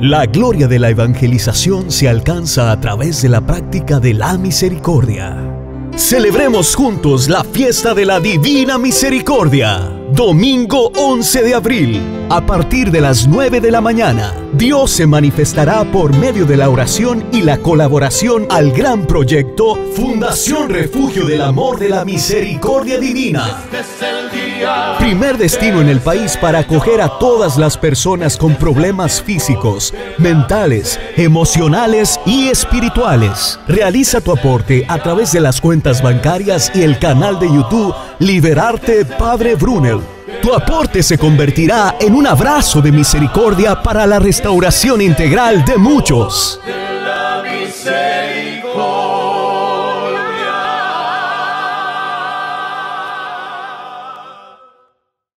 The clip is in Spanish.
La gloria de la evangelización se alcanza a través de la práctica de la misericordia. Celebremos juntos la fiesta de la Divina Misericordia. Domingo 11 de abril, a partir de las 9 de la mañana, Dios se manifestará por medio de la oración y la colaboración al gran proyecto Fundación Refugio del Amor de la Misericordia Divina. Primer destino en el país para acoger a todas las personas con problemas físicos, mentales, emocionales y espirituales. Realiza tu aporte a través de las cuentas bancarias y el canal de YouTube Liberarte Padre Brunel. Tu aporte se convertirá en un abrazo de misericordia para la restauración integral de muchos. de la misericordia.